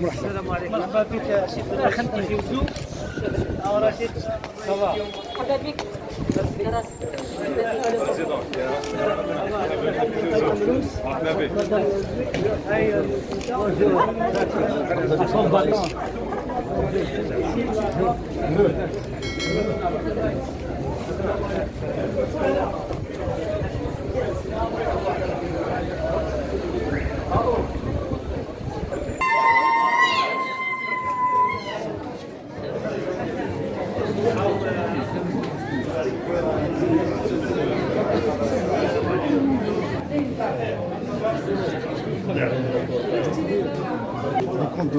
مرحبا السلام عليكم مرحبا بك جوزو أو رشيد صباح Le compte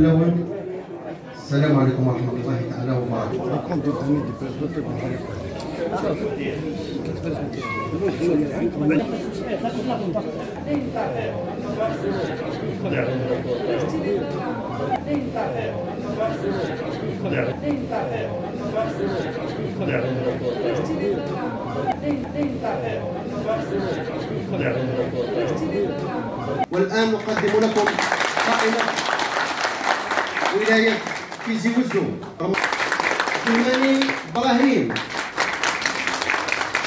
الأول. السلام عليكم ورحمة الله تعالى وبركاته. والآن نقدم لكم قائمة ولاية تيزي وزو سليماني إبراهيم.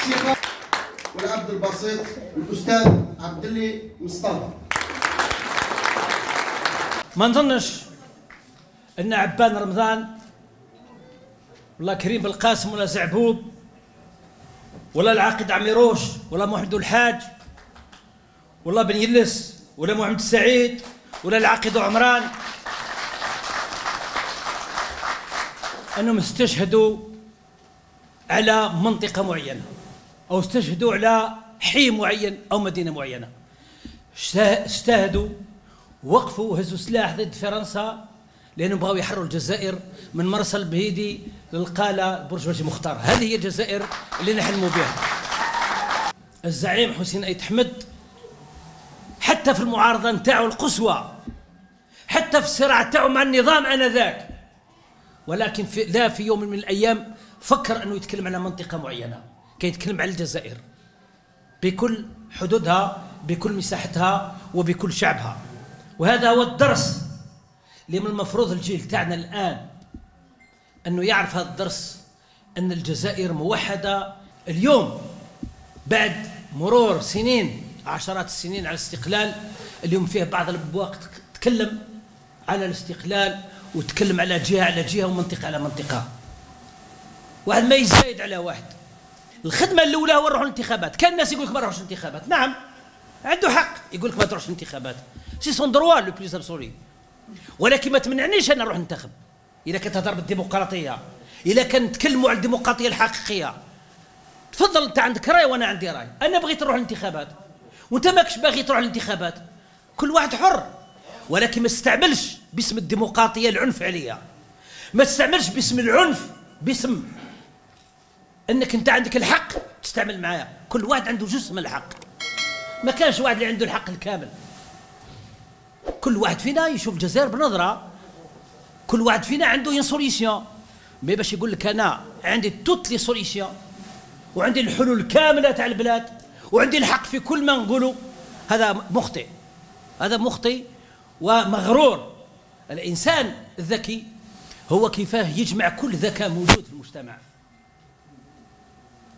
الشيخ والعبد البسيط الأستاذ عبد الله مصطفى. ما نظنش أن عبان رمضان ولا كريم بالقاسم ولا زعبوب ولا العاقد عميروش ولا محمد الحاج ولا بن يلس ولا محمد السعيد ولا العاقد عمران أنهم استشهدوا على منطقة معينة. أو استشهدوا على حي معين أو مدينة معينة. اشته- اجتهدوا وقفوا وهزوا سلاح ضد فرنسا لأنهم بغاو يحرروا الجزائر من مرسى البهيدي للقالة برج مختار. هذه هي الجزائر اللي نحلموا بها. الزعيم حسين أيت حمد حتى في المعارضة نتاعو القصوى حتى في الصراع تاعو مع النظام آنذاك. ولكن في لا في يوم من الأيام فكر أنه يتكلم على منطقة معينة. كي يتكلم على الجزائر. بكل حدودها بكل مساحتها وبكل شعبها. وهذا هو الدرس اللي من المفروض الجيل تاعنا الآن أنه يعرف هذا الدرس أن الجزائر موحدة اليوم بعد مرور سنين عشرات السنين على الاستقلال. اليوم فيه بعض الأبواق تكلم على الاستقلال وتكلم على جهة على جهة ومنطقة على منطقة. واحد ما يزايد على واحد. الخدمة الأولى هو نروحوا الانتخابات كان الناس يقول لك ما نروحش الانتخابات نعم. عنده حق. يقول لك ما تروحش الانتخابات c'est son droit le plus absolu ولكن ما تمنعنيش أنا نروح ننتخب. إذا تهضر بالديمقراطية. إذا نتكلموا على الديمقراطية الحقيقية. تفضل أنت عندك رأي وأنا عندي رأي. أنا بغيت نروح الانتخابات وأنت ماكش باغي تروح الانتخابات كل واحد حر. ولكن ما تستعملش باسم الديمقراطية العنف عليا. ما تستعملش باسم العنف باسم انك انت عندك الحق تستعمل معايا. كل واحد عنده جزء من الحق. ما كانش واحد اللي عنده الحق الكامل. كل واحد فينا يشوف الجزائر بنظرة. كل واحد فينا عنده une solution mais باش يقول لك أنا عندي toutes les solutions وعندي الحلول الكامله تاع البلاد. وعندي الحق في كل ما نقوله. هذا مخطئ. هذا مخطئ ومغرور. الإنسان الذكي هو كيفاه يجمع كل ذكاء موجود في المجتمع.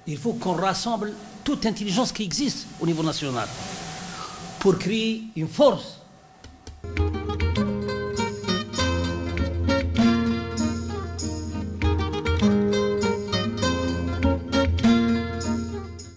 Il faut qu'on rassemble toute intelligence qui existe au niveau national pour créer une force